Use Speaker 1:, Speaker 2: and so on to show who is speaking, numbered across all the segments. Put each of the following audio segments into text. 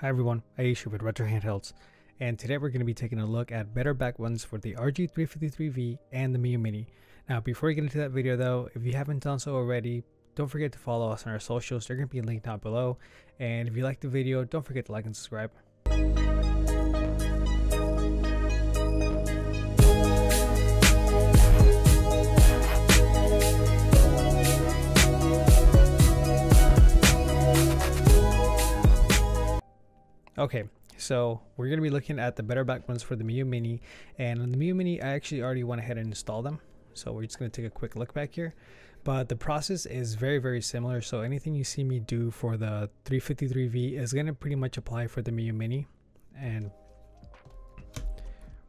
Speaker 1: Hi everyone, Aisha with Retro Handhelds, and today we're going to be taking a look at better back ones for the RG353V and the Miyoo Mini. Now before we get into that video though, if you haven't done so already, don't forget to follow us on our socials, they're going to be linked down below, and if you like the video, don't forget to like and subscribe. Okay, so we're going to be looking at the better back buttons for the Miyoo Mini. And on the Miyoo Mini, I actually already went ahead and installed them. So we're just going to take a quick look back here. But the process is very, very similar. So anything you see me do for the 353V is going to pretty much apply for the Miyoo Mini. And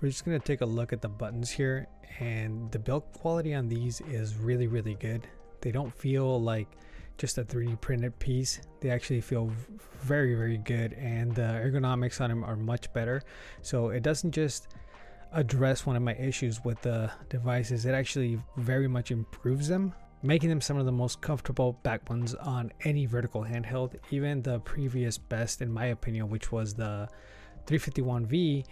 Speaker 1: we're just going to take a look at the buttons here. And the build quality on these is really, really good. They don't feel like just a 3D printed piece. They actually feel very, very good, and the ergonomics on them are much better. So it doesn't just address one of my issues with the devices, it actually very much improves them, making them some of the most comfortable back ones on any vertical handheld. Even the previous best, in my opinion, which was the 351V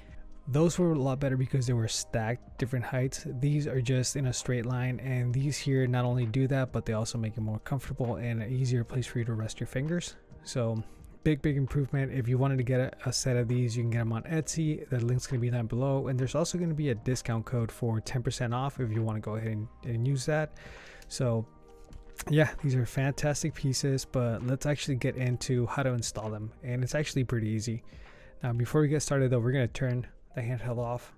Speaker 1: those were a lot better because they were stacked different heights. These are just in a straight line and these here not only do that but they also make it more comfortable and an easier place for you to rest your fingers. So big big improvement. If you wanted to get a, set of these you can get them on etsy. The link's going to be down below. And there's also going to be a discount code for 10% off if you want to go ahead and, and use that. So yeah these are fantastic pieces but let's actually get into how to install them. And it's actually pretty easy. Now before we get started though we're going to turn the handheld off.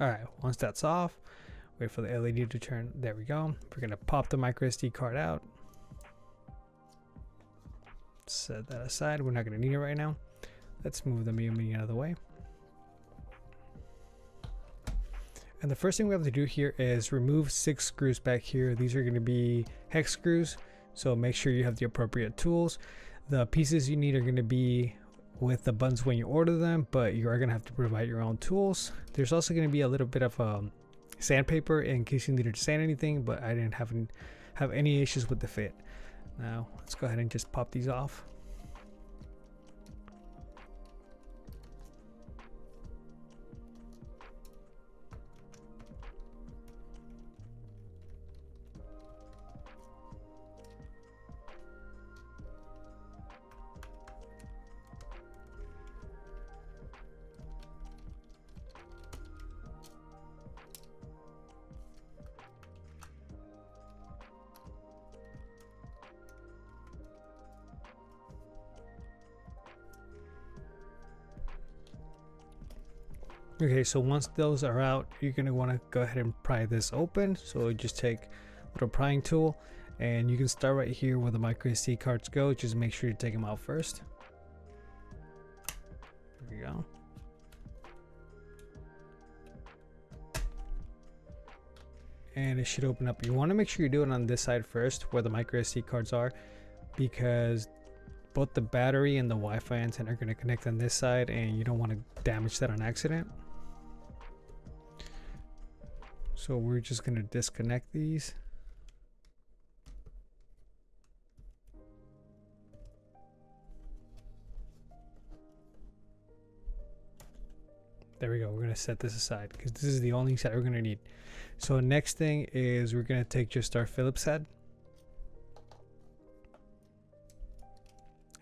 Speaker 1: Alright, once that's off, wait for the LED to turn. There we go. We're going to pop the micro SD card out. Set that aside. We're not going to need it right now. Let's move the Mini out of the way. And the first thing we have to do here is remove six screws back here. These are going to be hex screws. So make sure you have the appropriate tools. The pieces you need are going to be with the buttons when you order them, but you are going to have to provide your own tools. There's also going to be a little bit of um, sandpaper in case you needed to sand anything, but I didn't have, have any issues with the fit. Now, let's go ahead and just pop these off. Okay, so once those are out, you're going to want to go ahead and pry this open. So just take a little prying tool and you can start right here where the micro SD cards go. Just make sure you take them out first. There we go. And it should open up. You want to make sure you do it on this side first where the micro SD cards are because both the battery and the Wi-Fi antenna are going to connect on this side and you don't want to damage that on accident. So we're just going to disconnect these. There we go. We're going to set this aside because this is the only set we're going to need. So next thing is we're going to take just our Phillips head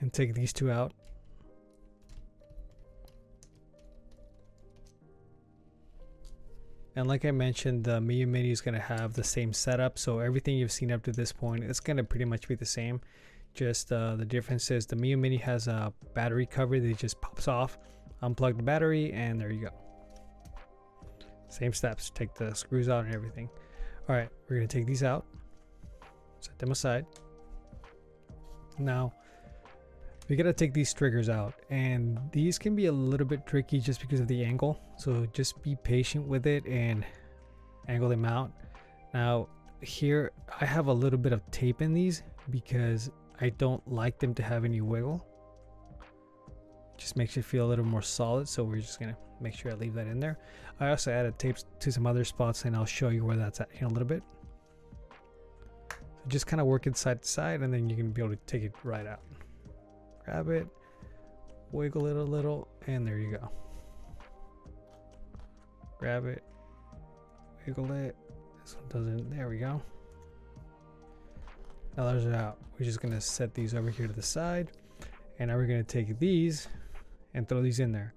Speaker 1: and take these two out. And like I mentioned, the Miyoo Mini is going to have the same setup. So everything you've seen up to this point is going to pretty much be the same. Just uh, the difference is the Miyoo Mini has a battery cover that just pops off. Unplug the battery and there you go. Same steps. Take the screws out and everything. All right, we're going to take these out. Set them aside. Now, we gotta take these triggers out and these can be a little bit tricky just because of the angle so just be patient with it and angle them out. Now here I have a little bit of tape in these because I don't like them to have any wiggle. Just makes it feel a little more solid so we're just gonna make sure I leave that in there. I also added tapes to some other spots and I'll show you where that's at in a little bit. So just kind of work it side to side and then you can be able to take it right out. Grab it, wiggle it a little, and there you go. Grab it, wiggle it. This one doesn't, there we go. Now those are out. We're just gonna set these over here to the side. And now we're gonna take these and throw these in there.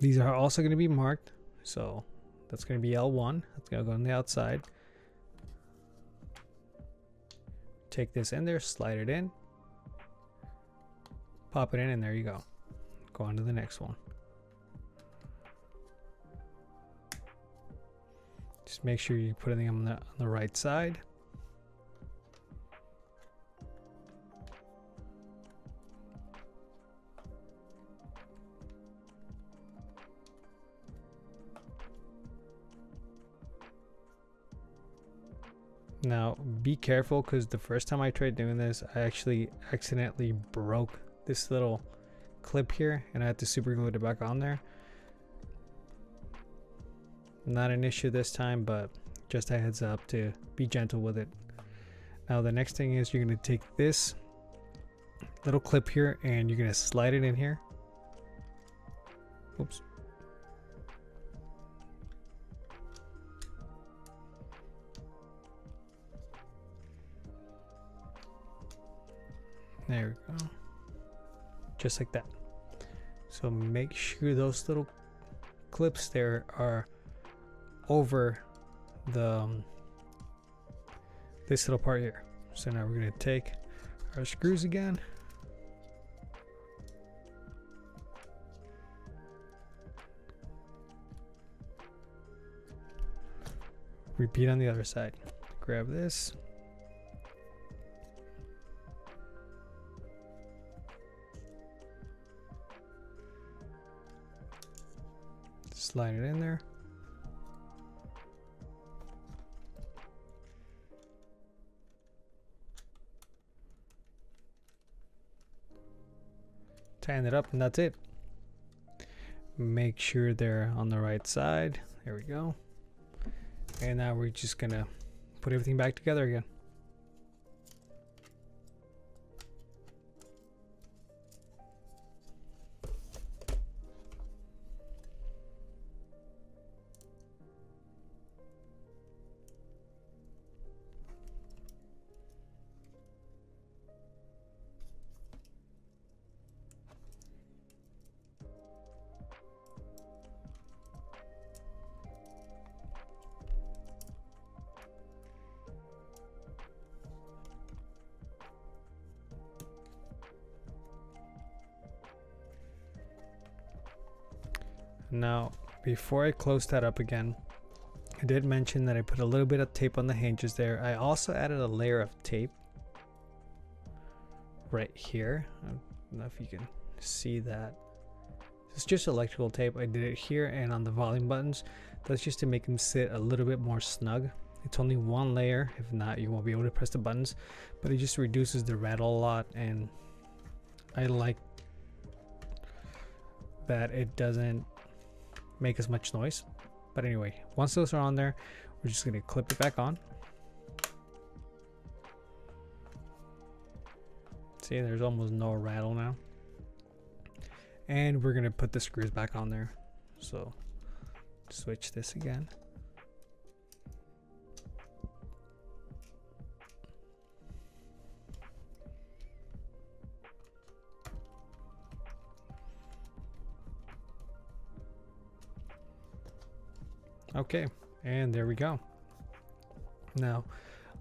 Speaker 1: These are also gonna be marked. So that's gonna be L1. That's gonna go on the outside. Take this in there, slide it in. Pop it in and there you go. Go on to the next one. Just make sure you put everything on the, on the right side. Now, be careful because the first time I tried doing this, I actually accidentally broke this little clip here and I had to super glue it back on there. Not an issue this time, but just a heads up to be gentle with it. Now, the next thing is you're going to take this little clip here and you're going to slide it in here. Oops. There we go. Just like that. So make sure those little clips there are over the um, this little part here. So now we're going to take our screws again. Repeat on the other side. Grab this. Slide it in there. Tighten it up and that's it. Make sure they're on the right side. There we go. And now we're just gonna put everything back together again. Now, before I close that up again, I did mention that I put a little bit of tape on the hinges there. I also added a layer of tape right here. I don't know if you can see that. It's just electrical tape. I did it here and on the volume buttons. That's just to make them sit a little bit more snug. It's only one layer. If not, you won't be able to press the buttons. But it just reduces the rattle a lot and I like that it doesn't make as much noise. But anyway, once those are on there, we're just going to clip it back on. See, there's almost no rattle now. And we're going to put the screws back on there. So switch this again. Okay, and there we go. Now,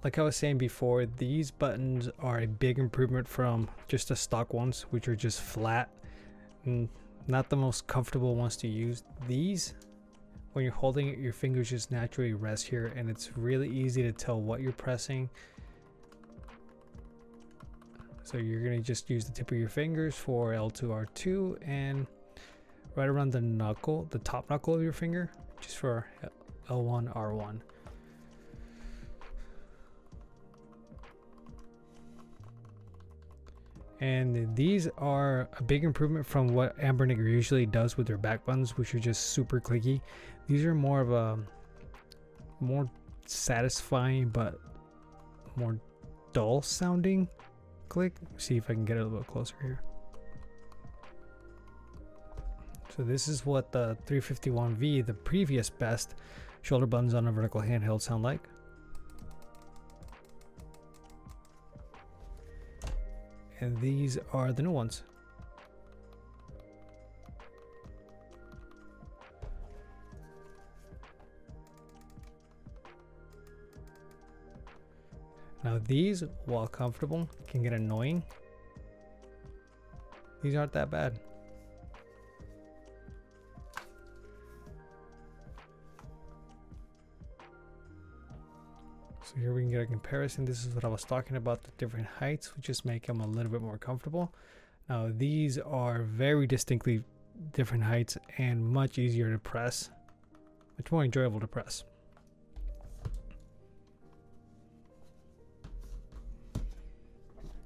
Speaker 1: like I was saying before, these buttons are a big improvement from just the stock ones, which are just flat and not the most comfortable ones to use. These, when you're holding it, your fingers just naturally rest here and it's really easy to tell what you're pressing. So you're gonna just use the tip of your fingers for L2, R2 and right around the knuckle, the top knuckle of your finger, just for L1, R1. And these are a big improvement from what Anbernic usually does with their back buttons, which are just super clicky. These are more of a more satisfying but more dull sounding click. See if I can get it a little closer here. So this is what the 351V, the previous best shoulder buttons on a vertical handheld sound like. And these are the new ones. Now these, while comfortable, can get annoying. These aren't that bad. So here we can get a comparison. This is what I was talking about, the different heights, which just make them a little bit more comfortable. Now these are very distinctly different heights and much easier to press, much more enjoyable to press.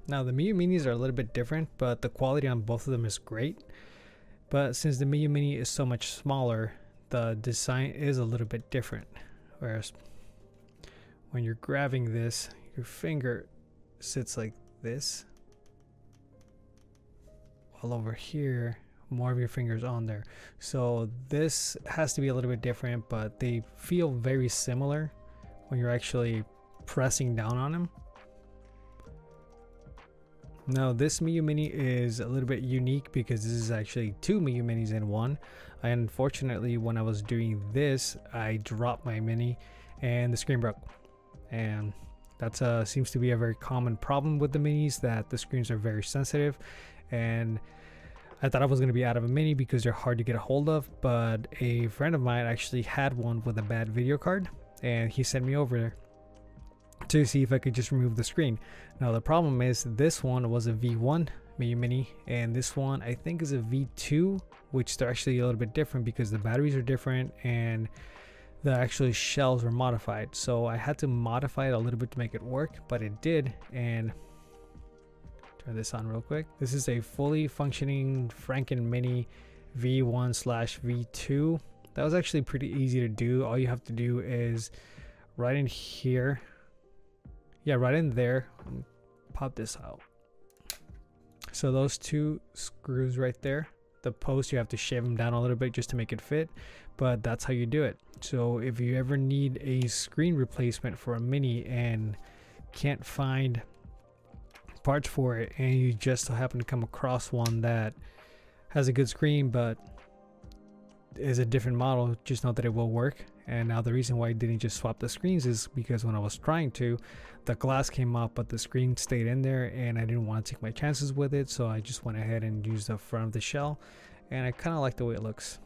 Speaker 1: Now the Miyoo Minis are a little bit different, but the quality on both of them is great. But since the Miyoo Mini is so much smaller, the design is a little bit different. Whereas when you're grabbing this, your finger sits like this. While over here, more of your fingers on there. So this has to be a little bit different, but they feel very similar when you're actually pressing down on them. Now this Miyoo Mini is a little bit unique because this is actually two Miyoo Minis in one. Unfortunately, when I was doing this, I dropped my Mini and the screen broke. And that uh, seems to be a very common problem with the Minis that the screens are very sensitive. And I thought I was going to be out of a Mini because they're hard to get a hold of, but a friend of mine actually had one with a bad video card and he sent me over there to see if I could just remove the screen. Now the problem is this one was a V1 Miyoo Mini and this one I think is a V2 which they're actually a little bit different because the batteries are different and the actual shells were modified. So I had to modify it a little bit to make it work but it did and turn this on real quick. This is a fully functioning Franken Mini V1 slash V2. That was actually pretty easy to do. All you have to do is right in here yeah, right in there. Pop this out. So those two screws right there, the post, you have to shave them down a little bit just to make it fit, but that's how you do it. So if you ever need a screen replacement for a Mini and can't find parts for it and you just so happen to come across one that has a good screen but is a different model, just know that it will work. And now the reason why I didn't just swap the screens is because when I was trying to, the glass came up, but the screen stayed in there and I didn't want to take my chances with it. So I just went ahead and used the front of the shell and I kind of like the way it looks.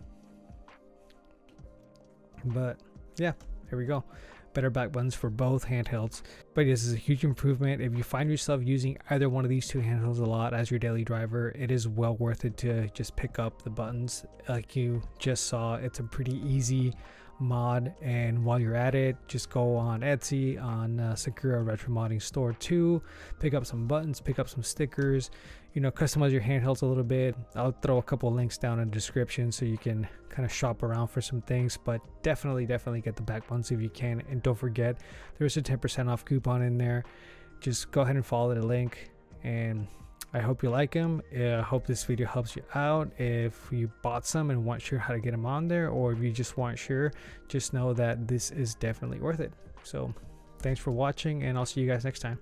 Speaker 1: But yeah, here we go better back buttons for both handhelds. But this is a huge improvement. If you find yourself using either one of these two handhelds a lot as your daily driver, it is well worth it to just pick up the buttons. Like you just saw, it's a pretty easy mod. And while you're at it just go on etsy on uh, sakura retro modding store 2 pick up some buttons pick up some stickers you know customize your handhelds a little bit. I'll throw a couple links down in the description so you can kind of shop around for some things but definitely definitely get the back buttons if you can. And don't forget there's a 10% off coupon in there. Just go ahead and follow the link and I hope you like them. I hope this video helps you out. If you bought some and weren't sure how to get them on there, or if you just weren't sure, just know that this is definitely worth it. So thanks for watching, and I'll see you guys next time.